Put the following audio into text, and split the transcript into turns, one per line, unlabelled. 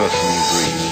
person you breathe.